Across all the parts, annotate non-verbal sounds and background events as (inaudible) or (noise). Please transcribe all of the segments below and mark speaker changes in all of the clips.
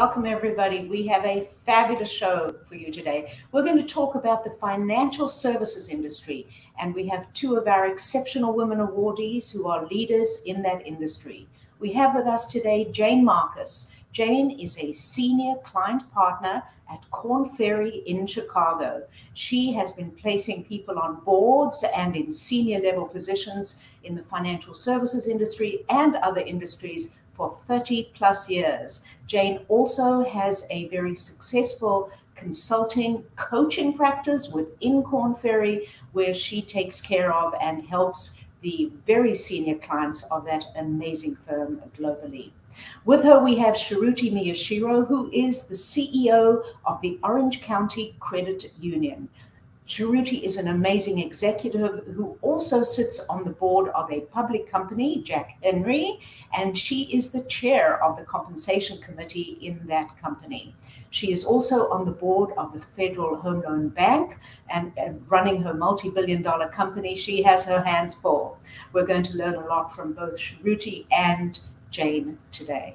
Speaker 1: Welcome, everybody. We have a fabulous show for you today. We're going to talk about the financial services industry, and we have two of our exceptional women awardees who are leaders in that industry. We have with us today Jane Marcus. Jane is a senior client partner at Korn Ferry in Chicago. She has been placing people on boards and in senior level positions in the financial services industry and other industries for 30 plus years. Jane also has a very successful consulting coaching practice within Korn Ferry, where she takes care of and helps the very senior clients of that amazing firm globally. With her, we have Shruti Miyashiro, who is the CEO of the Orange County Credit Union. Shruti is an amazing executive who also sits on the board of a public company, Jack Henry, and she is the chair of the compensation committee in that company. She is also on the board of the Federal Home Loan Bank and, and running her multi billion dollar company. She has her hands full. We're going to learn a lot from both Shruti and Jane today.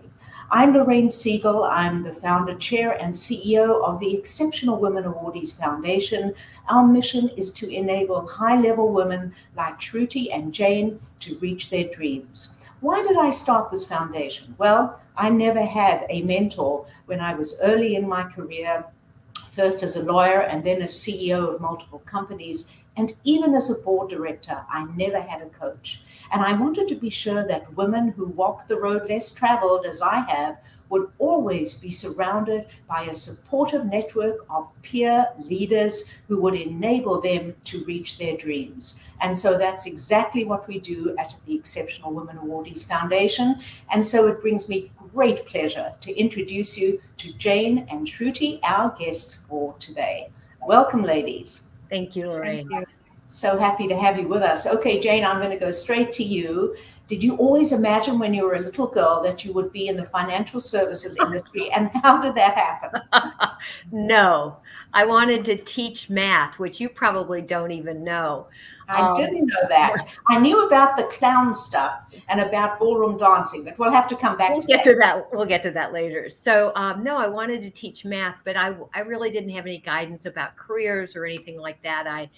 Speaker 1: I'm Larraine Segil. I'm the founder, chair, and CEO of the Exceptional Women Awardees Foundation. Our mission is to enable high level women like Shruti and Jane to reach their dreams. Why did I start this foundation? Well, I never had a mentor when I was early in my career, first as a lawyer and then as CEO of multiple companies. And even as a board director, I never had a coach. And I wanted to be sure that women who walk the road less traveled, as I have, would always be surrounded by a supportive network of peer leaders who would enable them to reach their dreams. And so that's exactly what we do at the Exceptional Women Awardees Foundation. And so it brings me great pleasure to introduce you to Jane and Shruti, our guests for today. Welcome, ladies.
Speaker 2: Thank you, Larraine. Thank you.
Speaker 1: So happy to have you with us. Okay, Jane, I'm going to go straight to you. Did you always imagine when you were a little girl that you would be in the financial services industry? (laughs) and how did that happen? (laughs)
Speaker 2: no, I wanted to teach math, which you probably don't even know.
Speaker 1: I um, didn't know that. I knew about the clown stuff and about ballroom dancing, but we'll have to come back
Speaker 2: we'll
Speaker 1: to
Speaker 2: get
Speaker 1: that.
Speaker 2: to that. We'll get to that later. So, um, no, I wanted to teach math, but I, I really didn't have any guidance about careers or anything like that. I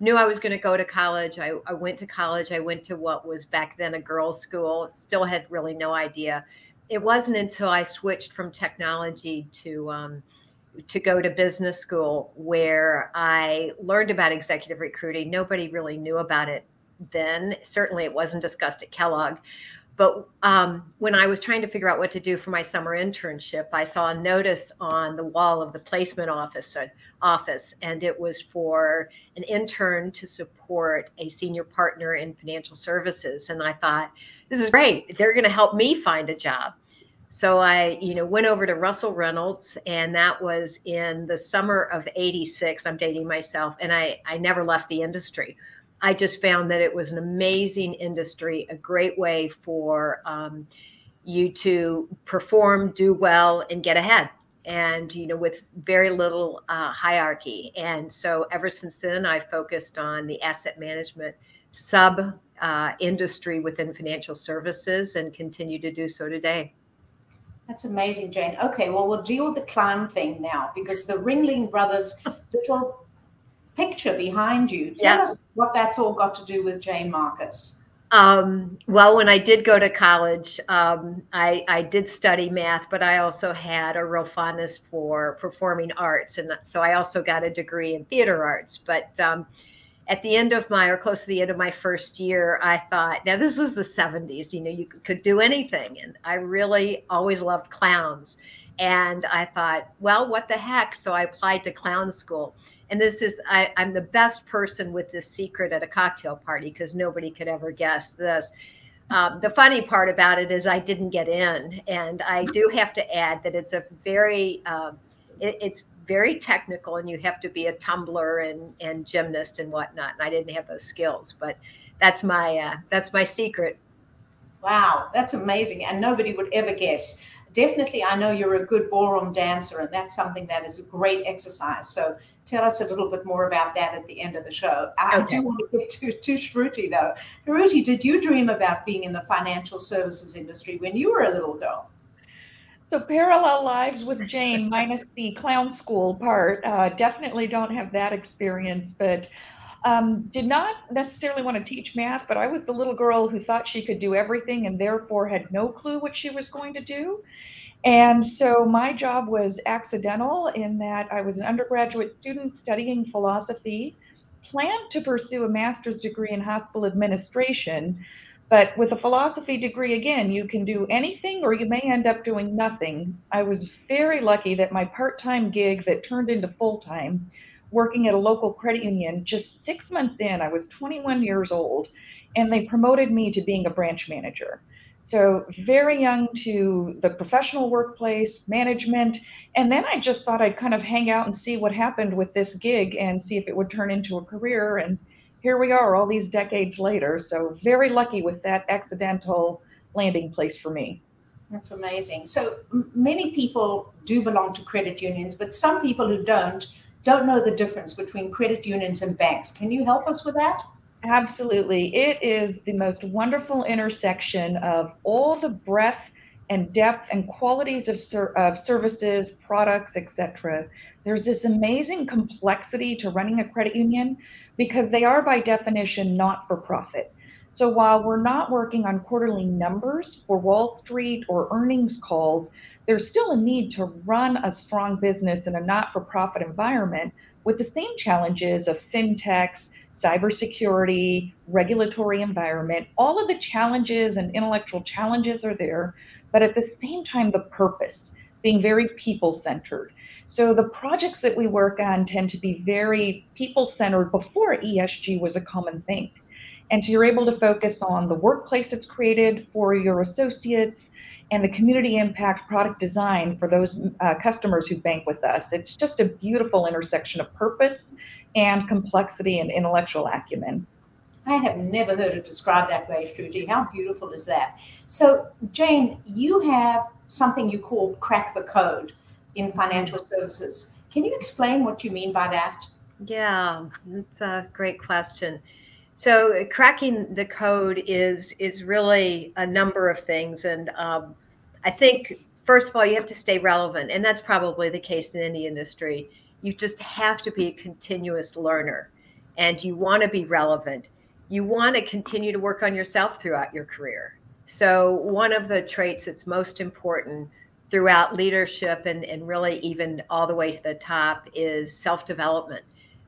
Speaker 2: knew I was going to go to college. I, I went to college. I went to what was back then a girls' school. Still had really no idea. It wasn't until I switched from technology to um, to go to business school where I learned about executive recruiting. Nobody really knew about it then. Certainly, it wasn't discussed at Kellogg. But um, when I was trying to figure out what to do for my summer internship, I saw a notice on the wall of the placement office, uh, office, and it was for an intern to support a senior partner in financial services. And I thought, this is great. They're going to help me find a job. So I, you know, went over to Russell Reynolds, and that was in the summer of '86. I'm dating myself, and I I never left the industry. I just found that it was an amazing industry, a great way for um, you to perform, do well, and get ahead. And you know, with very little uh, hierarchy. And so, ever since then, I focused on the asset management sub uh, industry within financial services, and continue to do so today.
Speaker 1: That's amazing, Jane. Okay, well, we'll deal with the clan thing now because the Ringling Brothers (laughs) little picture behind you. Tell us what that's all got to do with Jane Marcus.
Speaker 2: Um, well, when I did go to college, um, I, I, did study math, but I also had a real fondness for performing arts. And so I also got a degree in theater arts. But um, at the end of my or close to the end of my first year i thought now this was the 70s you know you could do anything. And i really always loved clowns. And i thought well what the heck? So i applied to clown school. And this is I, i'm the best person with this secret at a cocktail party because nobody could ever guess this. Um, the funny part about it is i didn't get in. And i do have to add that it's a very um, it, it's very technical and you have to be a tumbler and, and gymnast and whatnot. And I didn't have those skills, but that's my, uh, that's my secret.
Speaker 1: Wow. That's amazing. And nobody would ever guess. Definitely, I know you're a good ballroom dancer, and that's something that is a great exercise. So, tell us a little bit more about that at the end of the show. I okay. do want to get to, to Shruti, though. Shruti, did you dream about being in the financial services industry when you were a little girl?
Speaker 3: So parallel lives with Jane, minus the clown school part. Uh, definitely don't have that experience, but um, did not necessarily want to teach math. But I was the little girl who thought she could do everything and therefore had no clue what she was going to do. And so my job was accidental in that I was an undergraduate student studying philosophy, planned to pursue a master's degree in hospital administration but with a philosophy degree, again, you can do anything or you may end up doing nothing. I was very lucky that my part time gig that turned into full time, working at a local credit union, just six months in, I was 21 years old, and they promoted me to being a branch manager. So, very young to the professional workplace, management. And then I just thought I'd kind of hang out and see what happened with this gig and see if it would turn into a career. And here we are all these decades later. So very lucky with that accidental landing place for me.
Speaker 1: That's amazing. So many people do belong to credit unions, but some people who don't don't know the difference between credit unions and banks. Can you help us with that?
Speaker 3: Absolutely. It is the most wonderful intersection of all the breadth and depth and qualities of, ser- of services, products, etc. There's this amazing complexity to running a credit union because they are by definition not for profit. So while we're not working on quarterly numbers for Wall Street or earnings calls, there's still a need to run a strong business in a not for profit environment with the same challenges of fintechs, cybersecurity, regulatory environment. All of the challenges and intellectual challenges are there, but at the same time, the purpose being very people centered. So the projects that we work on tend to be very people centered before ESG was a common thing. And so you're able to focus on the workplace that's created for your associates and the community impact product design for those uh, customers who bank with us. It's just a beautiful intersection of purpose and complexity and intellectual acumen.
Speaker 1: I have never heard it described that way, Shruti. How beautiful is that? So, Jane, you have something you call crack the code in financial services. Can you explain what you mean by that?
Speaker 2: Yeah, that's a great question. So cracking the code is is really a number of things, and um, I think first of all you have to stay relevant, and that's probably the case in any industry. You just have to be a continuous learner, and you want to be relevant. You want to continue to work on yourself throughout your career. So one of the traits that's most important throughout leadership and, and really even all the way to the top is self development,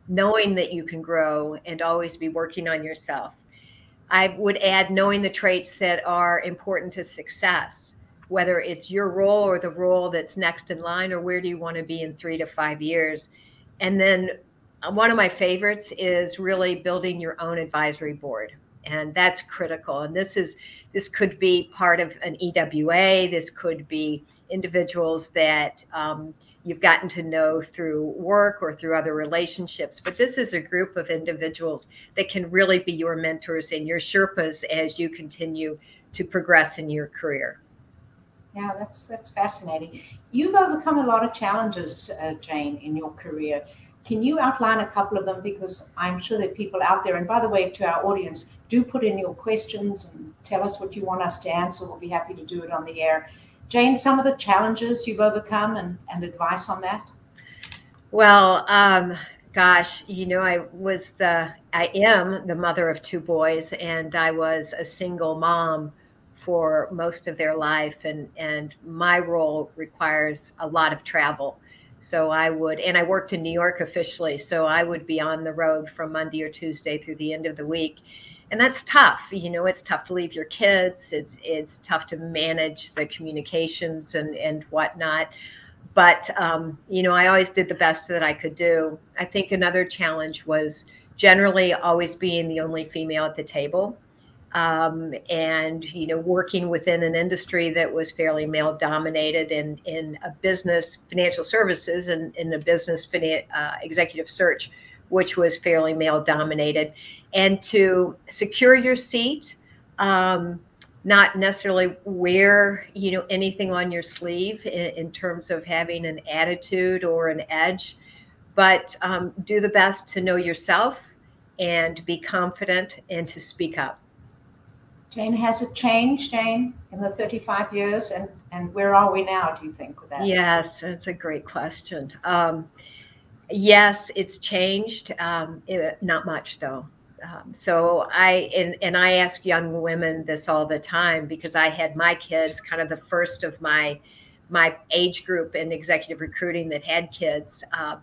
Speaker 2: knowing that you can grow and always be working on yourself. I would add knowing the traits that are important to success, whether it's your role or the role that's next in line, or where do you want to be in three to five years. And then uh, one of my favorites is really building your own advisory board. And that's critical. And this is this could be part of an EWA. This could be individuals that um, you've gotten to know through work or through other relationships. But this is a group of individuals that can really be your mentors and your Sherpas as you continue to progress in your career.
Speaker 1: Yeah, that's that's fascinating. You've overcome a lot of challenges, uh, Jane, in your career. Can you outline a couple of them? Because I'm sure there are people out there. And by the way, to our audience, do put in your questions and tell us what you want us to answer. We'll be happy to do it on the air. Jane, some of the challenges you've overcome and, and advice on that?
Speaker 2: Well, um, gosh, you know, I was the, I am the mother of two boys, and I was a single mom for most of their life, and and my role requires a lot of travel. So I would, and I worked in New York officially, so I would be on the road from Monday or Tuesday through the end of the week and that's tough you know it's tough to leave your kids it's, it's tough to manage the communications and and whatnot. But um, you know i always did the best that i could do. I think another challenge was generally always being the only female at the table. Um, and you know working within an industry that was fairly male dominated in in a business financial services and in a business uh, executive search which was fairly male dominated and to secure your seat um, not necessarily wear you know anything on your sleeve in, in terms of having an attitude or an edge but um, do the best to know yourself and be confident and to speak up
Speaker 1: Jane, has it changed, Jane, in the 35 years? And, and where are we now, do you think, with that?
Speaker 2: Yes, that's a great question. Um, yes, it's changed. Um, it, not much, though. Um, so I and, and I ask young women this all the time because I had my kids kind of the first of my my age group in executive recruiting that had kids. Uh,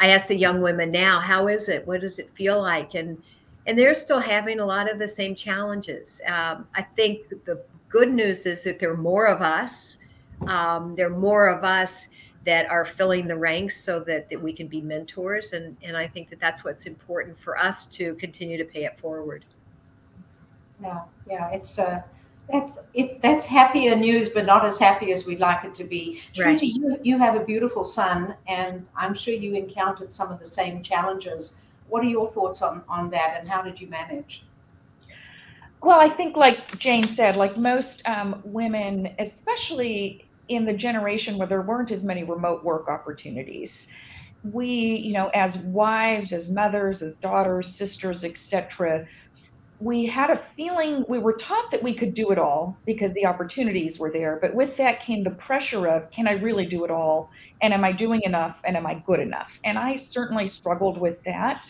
Speaker 2: I ask the young women now, how is it? What does it feel like? And and they're still having a lot of the same challenges. Um, I think the good news is that there are more of us. Um, there are more of us that are filling the ranks so that, that we can be mentors. And, and I think that that's what's important for us to continue to pay it forward.
Speaker 1: Yeah, yeah, it's uh, that's it. That's happier news, but not as happy as we'd like it to be. Right. Shruti, you you have a beautiful son, and I'm sure you encountered some of the same challenges. What are your thoughts on on that, and how did you manage?
Speaker 3: Well, I think, like Jane said, like most um, women, especially in the generation where there weren't as many remote work opportunities. We you know as wives as mothers as daughters sisters etc we had a feeling we were taught that we could do it all because the opportunities were there but with that came the pressure of can i really do it all? And am i doing enough? And am i good enough? And i certainly struggled with that.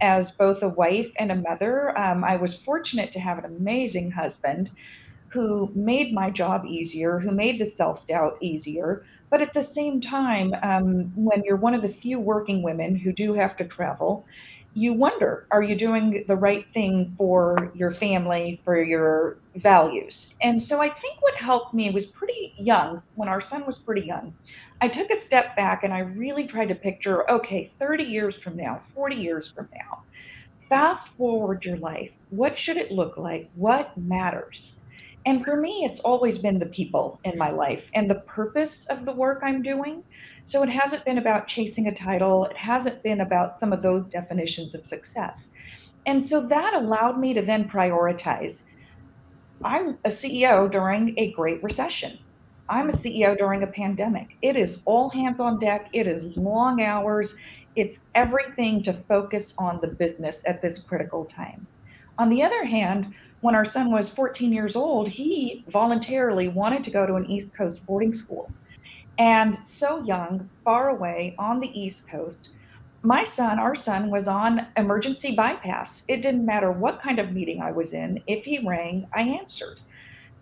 Speaker 3: As both a wife and a mother um, i was fortunate to have an amazing husband who made my job easier, who made the self doubt easier. But at the same time, um, when you're one of the few working women who do have to travel, you wonder are you doing the right thing for your family, for your values? And so I think what helped me was pretty young, when our son was pretty young. I took a step back and I really tried to picture okay, 30 years from now, 40 years from now, fast forward your life. What should it look like? What matters? And for me, it's always been the people in my life and the purpose of the work I'm doing. So it hasn't been about chasing a title, it hasn't been about some of those definitions of success. And so that allowed me to then prioritize. I'm a CEO during a great recession. I'm a CEO during a pandemic. It is all hands on deck, it is long hours, it's everything to focus on the business at this critical time. On the other hand, when our son was 14 years old, he voluntarily wanted to go to an East Coast boarding school. And so young, far away on the East Coast, my son, our son, was on emergency bypass. It didn't matter what kind of meeting I was in, if he rang, I answered.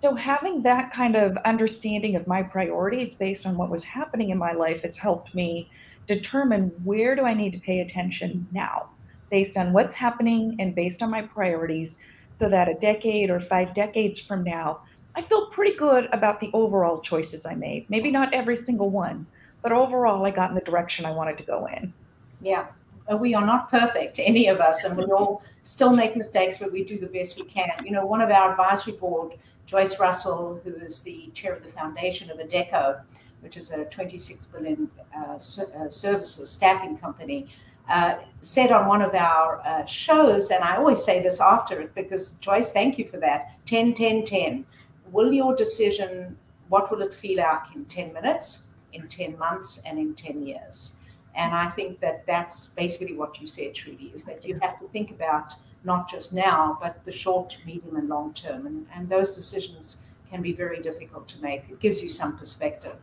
Speaker 3: So, having that kind of understanding of my priorities based on what was happening in my life has helped me determine where do I need to pay attention now, based on what's happening and based on my priorities so that a decade or five decades from now, I feel pretty good about the overall choices I made. Maybe not every single one, but overall, I got in the direction I wanted to go in.
Speaker 1: Yeah. Uh, we are not perfect, any of us, and we all still make mistakes, but we do the best we can. You know, one of our advisory board, Joyce Russell, who is the chair of the foundation of Adecco, which is a 26 billion uh, uh, services staffing company, uh, said on one of our uh, shows, and I always say this after it because Joyce, thank you for that 10, 10, 10. Will your decision, what will it feel like in 10 minutes, in 10 months, and in 10 years? And I think that that's basically what you said, Shruti, is that you have to think about not just now, but the short, medium, and long term. And, and those decisions can be very difficult to make. It gives you some perspective.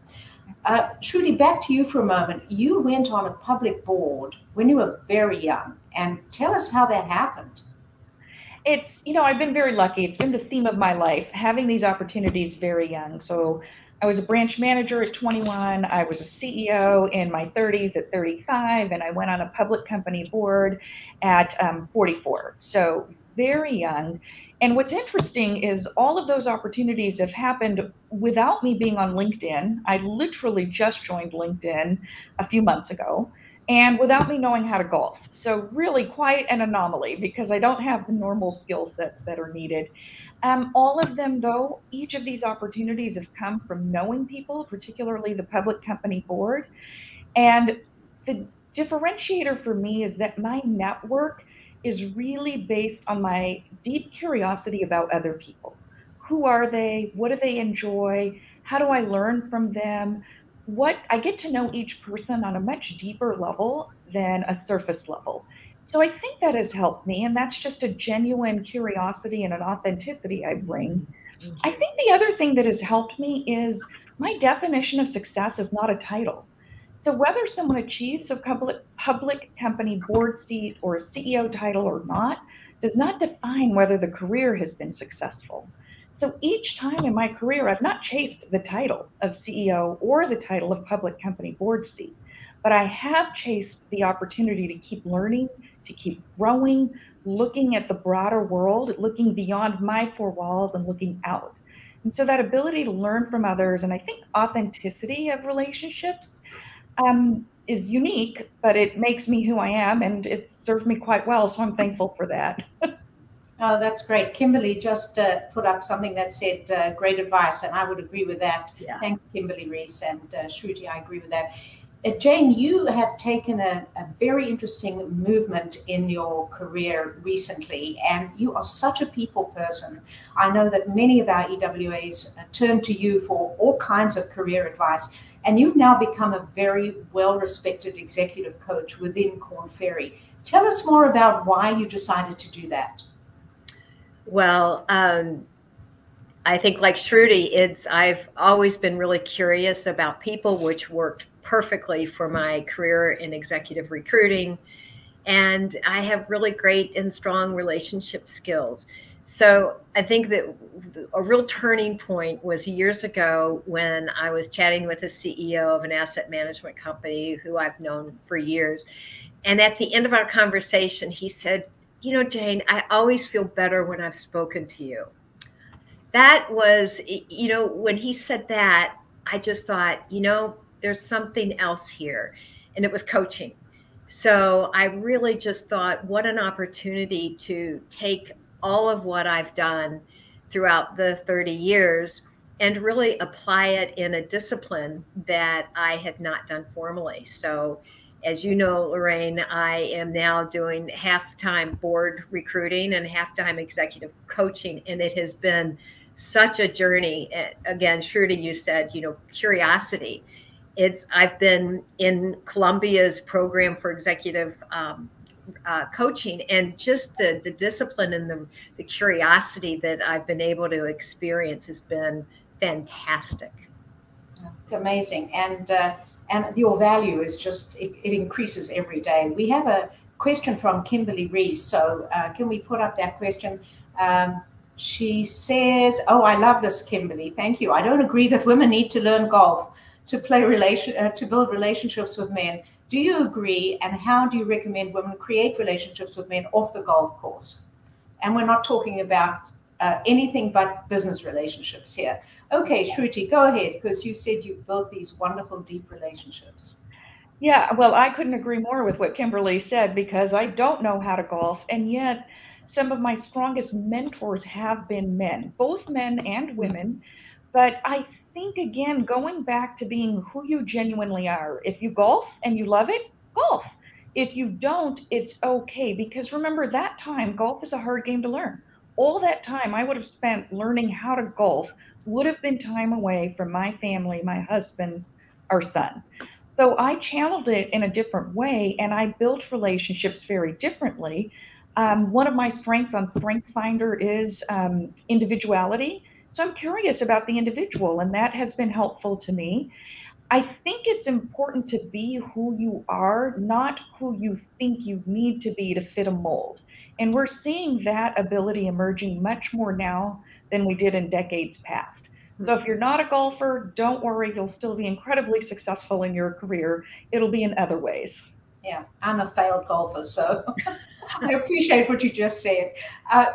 Speaker 1: Uh, Shruti, back to you for a moment. You went on a public board when you were very young, and tell us how that happened.
Speaker 3: It's, you know, I've been very lucky. It's been the theme of my life, having these opportunities very young. So I was a branch manager at 21. I was a CEO in my 30s at 35, and I went on a public company board at um, 44. So very young. And what's interesting is all of those opportunities have happened without me being on LinkedIn. I literally just joined LinkedIn a few months ago and without me knowing how to golf. So, really, quite an anomaly because I don't have the normal skill sets that are needed. Um, all of them, though, each of these opportunities have come from knowing people, particularly the public company board. And the differentiator for me is that my network is really based on my deep curiosity about other people. Who are they? What do they enjoy? How do I learn from them? What I get to know each person on a much deeper level than a surface level. So I think that has helped me, and that's just a genuine curiosity and an authenticity I bring. Mm-hmm. I think the other thing that has helped me is my definition of success is not a title. So whether someone achieves a public public company board seat or a CEO title or not does not define whether the career has been successful. So each time in my career, I've not chased the title of CEO or the title of public company board seat, but I have chased the opportunity to keep learning, to keep growing, looking at the broader world, looking beyond my four walls and looking out. And so that ability to learn from others, and I think authenticity of relationships um, is unique, but it makes me who I am, and it served me quite well. So I'm thankful for that. (laughs)
Speaker 1: oh, that's great. Kimberly just uh, put up something that said uh, great advice, and I would agree with that. Yeah. Thanks, Kimberly Reese and uh, Shruti. I agree with that. Uh, Jane, you have taken a, a, very interesting movement in your career recently, and you are such a people person. I know that many of our EWAs uh, turn to you for all kinds of career advice, and you've now become a very well respected executive coach within Korn Ferry. Tell us more about why you decided to do that.
Speaker 2: Well, um, I think like Shruti, it's I've always been really curious about people, which worked perfectly for my career in executive recruiting. And I have really great and strong relationship skills. So I think that a real turning point was years ago when I was chatting with a CEO of an asset management company who I've known for years. And at the end of our conversation, he said, You know, Jane, I always feel better when I've spoken to you. That was, you know, when he said that, I just thought, you know, there's something else here. And it was coaching. So I really just thought, what an opportunity to take all of what I've done throughout the 30 years and really apply it in a discipline that I had not done formally. So, as you know, Larraine, I am now doing half time board recruiting and half time executive coaching, and it has been such a journey. Again, Shruti, you said, you know, curiosity it's I've been in Columbia's program for executive um, uh, coaching, and just the the discipline and the the curiosity that I've been able to experience has been fantastic.
Speaker 1: Amazing, and uh, and your value is just it, it, increases every day. We have a question from Kimberly Reese, so uh, can we put up that question? Um, she says, "Oh, I love this, Kimberly. Thank you. I don't agree that women need to learn golf." To play relation uh, to build relationships with men. Do you agree? And how do you recommend women create relationships with men off the golf course? And we're not talking about uh, anything but business relationships here. Okay, Shruti, go ahead because you said you built these wonderful, deep relationships.
Speaker 3: Yeah, well, I couldn't agree more with what Kimberly said because I don't know how to golf, and yet some of my strongest mentors have been men, both men and women. But I think again, going back to being who you genuinely are. If you golf and you love it, golf. If you don't, it's okay. Because remember, that time, golf is a hard game to learn. All that time I would have spent learning how to golf would have been time away from my family, my husband, our son. So I channeled it in a different way and I built relationships very differently. Um, one of my strengths on StrengthsFinder is um, individuality. So I'm curious about the individual, and that has been helpful to me. I think it's important to be who you are, not who you think you need to be to fit a mold. And we're seeing that ability emerging much more now than we did in decades past. So if you're not a golfer, don't worry, you'll still be incredibly successful in your career. It'll be in other ways.
Speaker 1: Yeah, I'm a failed golfer, so (laughs) I appreciate what you just said. Uh,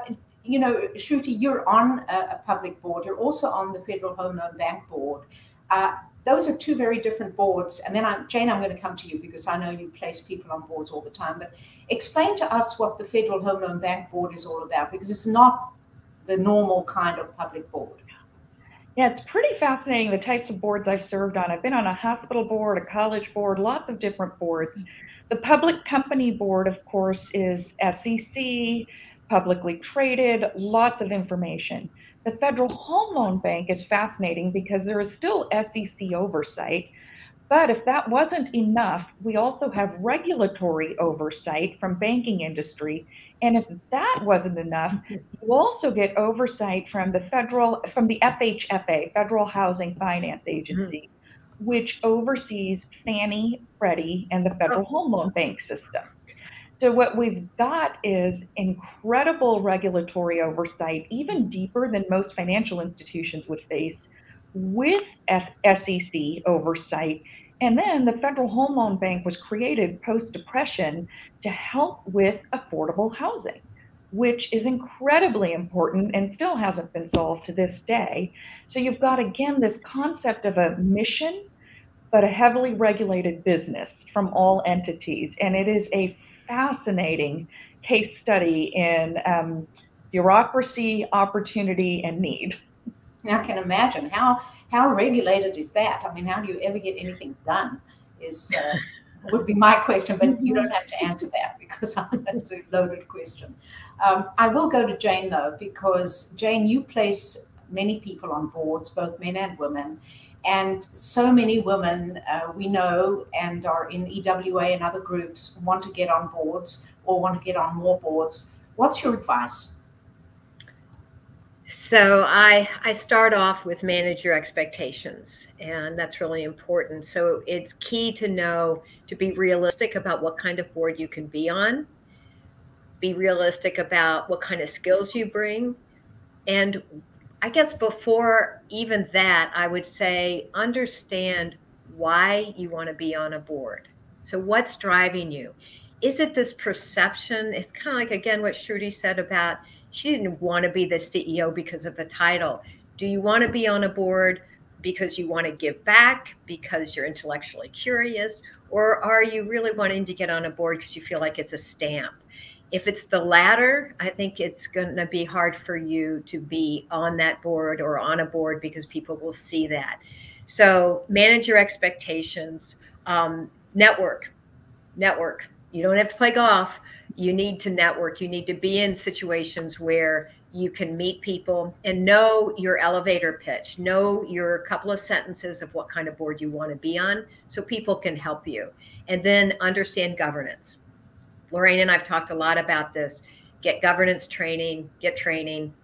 Speaker 1: you know, Shruti, you're on a, a, public board. You're also on the Federal Home Loan Bank board. Uh, those are two very different boards. And then, I'm, Jane, I'm going to come to you because I know you place people on boards all the time. But explain to us what the Federal Home Loan Bank board is all about because it's not the normal kind of public board.
Speaker 3: Yeah, it's pretty fascinating the types of boards I've served on. I've been on a hospital board, a college board, lots of different boards. The public company board, of course, is SEC publicly traded, lots of information. The Federal Home Loan Bank is fascinating because there is still SEC oversight, But if that wasn't enough, we also have regulatory oversight from banking industry. And if that wasn't enough, you also get oversight from the federal, from the FHFA, Federal Housing Finance Agency, mm-hmm. which oversees Fannie, Freddie, and the Federal oh. Home Loan Bank system. So what we've got is incredible regulatory oversight, even deeper than most financial institutions would face, with F- SEC oversight and then the Federal Home Loan Bank was created post depression to help with affordable housing, which is incredibly important and still hasn't been solved to this day. So you've got, again, this concept of a mission, but a heavily regulated business from all entities. And it is a fascinating case study in um, bureaucracy, opportunity, and need.
Speaker 1: I can imagine how how regulated is that? I mean, how do you ever get anything done? Is uh, (laughs) would be my question, but you don't have to answer that because (laughs) that's a loaded question. Um, I will go to Jane though, because Jane, you place many people on boards, both men and women, and so many women uh, we know and are in EWA and other groups want to get on boards or want to get on more boards. What's your advice?
Speaker 2: So I I start off with manage your expectations, and that's really important. So it's key to know to be realistic about what kind of board you can be on, be realistic about what kind of skills you bring, and I guess before even that, I would say understand why you want to be on a board. So what's driving you? Is it this perception? It's kind of like again what Shruti said about she didn't want to be the CEO because of the title. Do you want to be on a board because you want to give back, because you're intellectually curious, or are you really wanting to get on a board because you feel like it's a stamp? If it's the latter, I think it's going to be hard for you to be on that board or on a board because people will see that. So manage your expectations. Um, network, network. You don't have to play golf, you need to network. You need to be in situations where you can meet people and know your elevator pitch, know your couple of sentences of what kind of board you want to be on so people can help you. And then understand governance. Larraine and I've talked a lot about this. Get governance training, get training,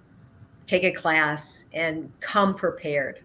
Speaker 2: take a class, and come prepared.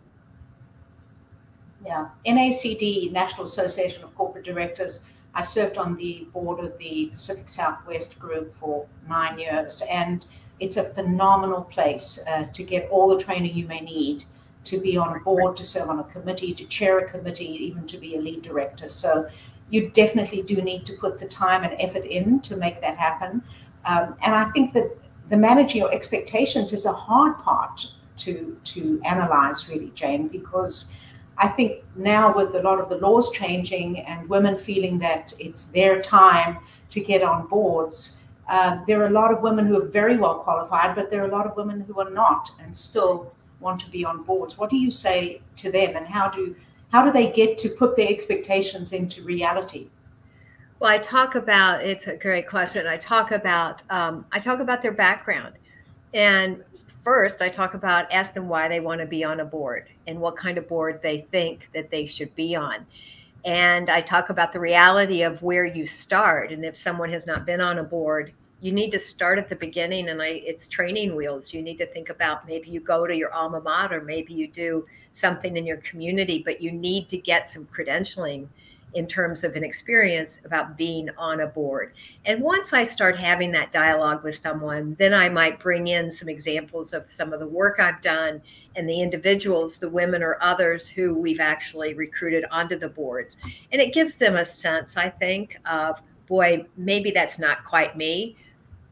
Speaker 1: Yeah. NACD, National Association of Corporate Directors, I served on the board of the Pacific Southwest group for nine years, and it's a phenomenal place uh, to get all the training you may need to be on a board, to serve on a committee, to chair a committee, even to be a lead director. So you definitely do need to put the time and effort in to make that happen. Um, and I think that the managing your expectations is a hard part to to analyze, really, Jane, because I think now with a lot of the laws changing and women feeling that it's their time to get on boards, uh, there are a lot of women who are very well qualified, but there are a lot of women who are not and still want to be on boards. What do you say to them, and how do how do they get to put their expectations into reality?
Speaker 2: Well, I talk about it's a great question. I talk about um, I talk about their background, and first I talk about ask them why they want to be on a board and what kind of board they think that they should be on. And I talk about the reality of where you start. And if someone has not been on a board, you need to start at the beginning and I, it's training wheels. You need to think about maybe you go to your alma mater, maybe you do something in your community, but you need to get some credentialing in terms of an experience about being on a board. And once I start having that dialogue with someone, then I might bring in some examples of some of the work I've done and the individuals, the women or others who we've actually recruited onto the boards. And it gives them a sense, I think, of boy, maybe that's not quite me.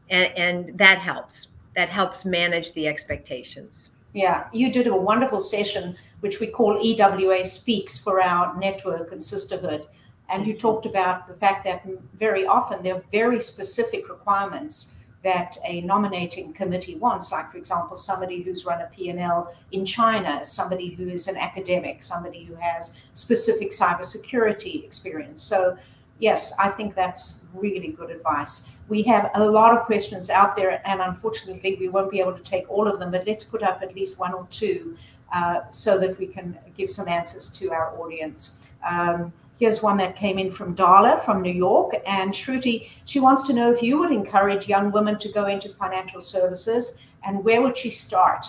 Speaker 2: And, and that helps. That helps manage the expectations.
Speaker 1: Yeah, you did a wonderful session, which we call EWA Speaks for our network and sisterhood. And you talked about the fact that very often there are very specific requirements that a nominating committee wants, like, for example, somebody who's run a P&L in China, somebody who is an academic, somebody who has specific cybersecurity experience. So yes, I think that's really good advice. We have a lot of questions out there, and unfortunately, we won't be able to take all of them, but let's put up at least one or two uh, so that we can give some answers to our audience. Um, here's one that came in from Darla from New York. And Shruti, she wants to know if you would encourage young women to go into financial services and where would she start?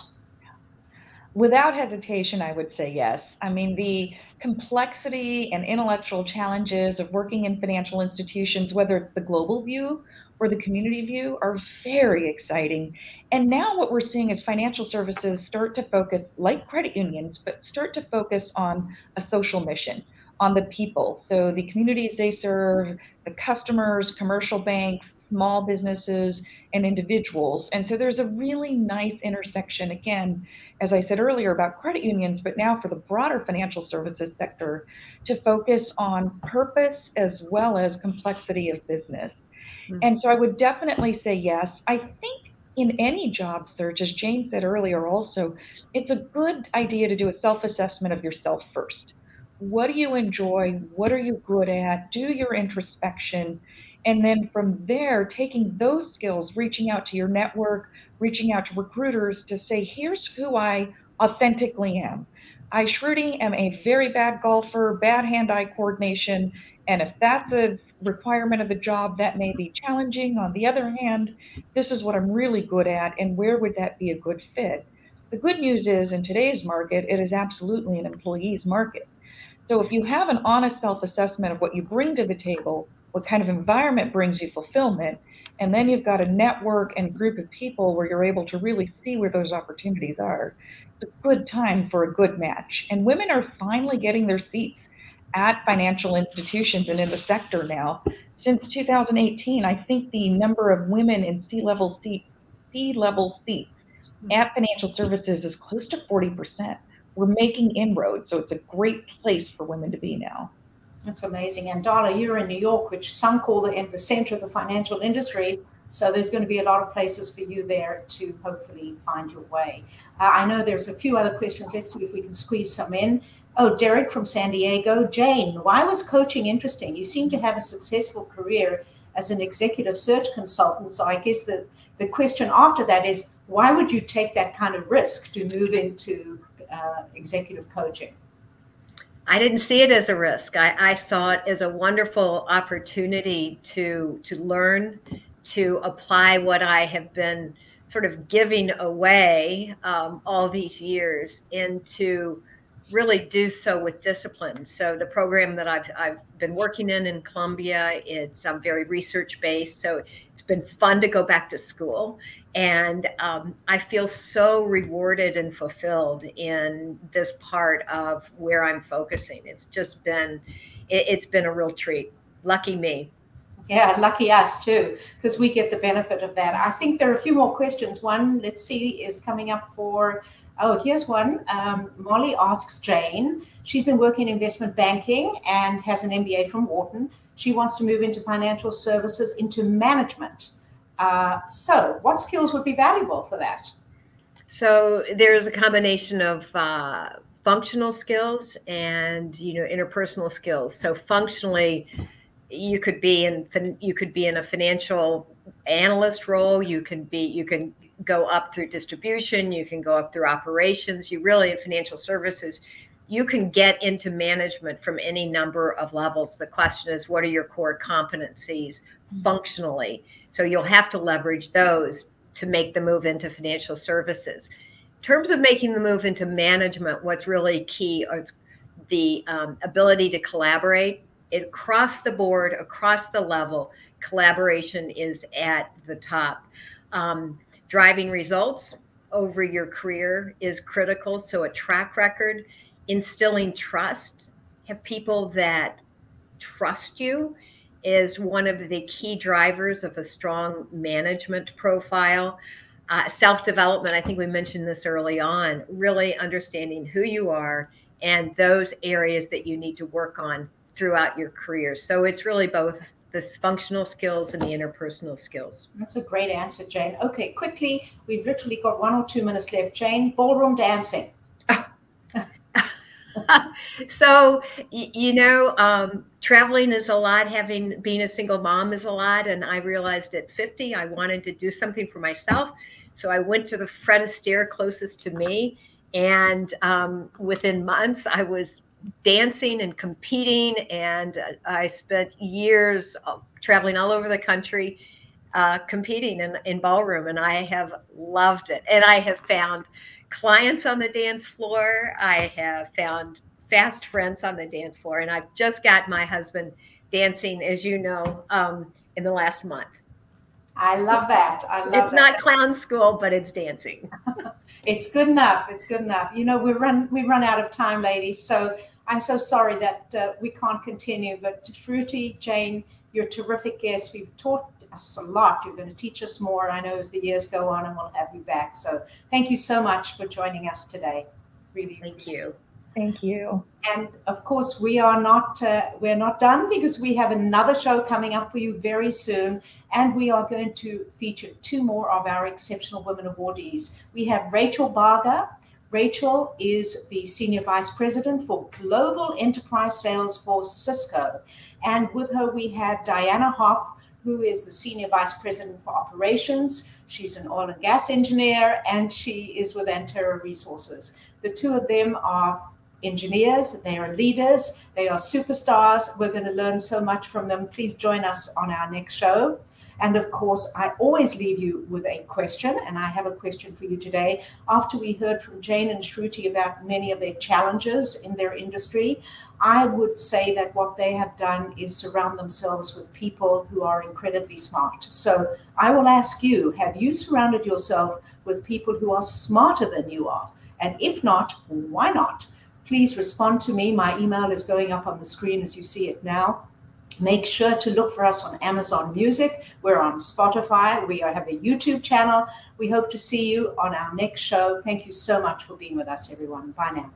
Speaker 3: Without hesitation, I would say yes. I mean, the complexity and intellectual challenges of working in financial institutions, whether it's the global view or the community view, are very exciting. And now what we're seeing is financial services start to focus, like credit unions, but start to focus on a social mission, on the people. So the communities they serve, the customers, commercial banks, small businesses, and individuals. And so there's a really nice intersection, again, as I said earlier, about credit unions, but now for the broader financial services sector to focus on purpose as well as complexity of business. Mm-hmm. And so I would definitely say yes. I think in any job search, as Jane said earlier, also, it's a good idea to do a self assessment of yourself first. What do you enjoy? What are you good at? Do your introspection. And then from there, taking those skills, reaching out to your network, reaching out to recruiters to say, here's who I authentically am. I, Shruti, am a very bad golfer, bad hand eye coordination. And if that's a requirement of the job, that may be challenging. On the other hand, this is what I'm really good at, and where would that be a good fit? The good news is, in today's market, it is absolutely an employee's market. So if you have an honest self assessment of what you bring to the table, what kind of environment brings you fulfillment, and then you've got a network and group of people where you're able to really see where those opportunities are. It's a good time for a good match. And women are finally getting their seats at financial institutions and in the sector now. Since 2018, I think the number of women in C-level seats, C-level seats at financial services is close to 40%. We're making inroads, so it's a great place for women to be now.
Speaker 1: That's amazing. And Darla, you're in New York, which some call the, the center of the financial industry. So there's going to be a lot of places for you there to hopefully find your way. Uh, I know there's a few other questions. Let's see if we can squeeze some in. Oh, Derek from San Diego. Jane, why was coaching interesting? You seem to have a successful career as an executive search consultant. So I guess the, the question after that is why would you take that kind of risk to move into uh, executive coaching?
Speaker 2: I didn't see it as a risk. I, I, saw it as a wonderful opportunity to to learn, to apply what I have been sort of giving away um, all these years, and to really do so with discipline. So the program that I've I've been working in in Columbia, it's um, very research based. So it's been fun to go back to school and um, I feel so rewarded and fulfilled in this part of where I'm focusing. It's just been, it, it's been a real treat. Lucky me.
Speaker 1: Yeah, lucky us too, because we get the benefit of that. I think there are a few more questions. One, let's see, is coming up for. Oh, here's one. Um, Molly asks Jane. She's been working in investment banking and has an MBA from Wharton. She wants to move into financial services, into management. Uh, so, what skills would be valuable for that?
Speaker 2: So, there's a combination of uh, functional skills and you know interpersonal skills. So, functionally, you could be in you could be in a financial analyst role. You can be you can go up through distribution. You can go up through operations. You really in financial services you can get into management from any number of levels. The question is, what are your core competencies functionally? So you'll have to leverage those to make the move into financial services. In terms of making the move into management, what's really key is the um, ability to collaborate across the board, across the level. Collaboration is at the top. Um, driving results over your career is critical. So, a track record, instilling trust, have people that trust you is one of the key drivers of a strong management profile. Uh, Self development, I think we mentioned this early on, really understanding who you are and those areas that you need to work on throughout your career. So it's really both the functional skills and the interpersonal skills.
Speaker 1: That's a great answer, Jane. Okay, quickly, we've literally got one or two minutes left. Jane, ballroom dancing. (laughs)
Speaker 2: so you know um, traveling is a lot having being a single mom is a lot and i realized at 50 i wanted to do something for myself so i went to the fred astaire closest to me And um, within months, I was dancing and competing, and I spent years traveling all over the country uh, competing in, in ballroom, and I have loved it. And I have found clients on the dance floor. I have found fast friends on the dance floor, and I've just got my husband dancing, as you know, um, in the last month.
Speaker 1: I love that. I love
Speaker 2: It's not clown school, but it's dancing. (laughs)
Speaker 1: it's good enough. It's good enough. You know, we run we run out of time, ladies. So I'm so sorry that uh, we can't continue. But Shruti, Jane, you're terrific guests. We've taught us a lot. You're going to teach us more. I know as the years go on, and we'll have you back. So thank you so much for joining us today.
Speaker 2: Really, thank really you.
Speaker 3: Thank you.
Speaker 1: And of course, we are not uh, we're not done because we have another show coming up for you very soon, and we are going to feature two more of our exceptional women awardees. We have Rachel Barger. Rachel is the Senior Vice President for Global Enterprise Sales for Cisco. And with her, we have Diana Hoff, who is the Senior Vice President for Operations. She's an oil and gas engineer, and she is with Antero Resources. The two of them are engineers, they are leaders, they are superstars. We're going to learn so much from them. Please join us on our next show. And of course, I always leave you with a question, and I have a question for you today. After we heard from Jane and Shruti about many of their challenges in their industry, I would say that what they have done is surround themselves with people who are incredibly smart. So I will ask you have you surrounded yourself with people who are smarter than you are? And if not, why not? Please respond to me. My email is going up on the screen as you see it now. Make sure to look for us on Amazon Music. We're on Spotify. We have a YouTube channel. We hope to see you on our next show. Thank you so much for being with us, everyone. Bye now.